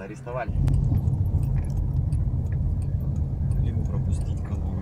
это арестовали. Либо пропустить колонну.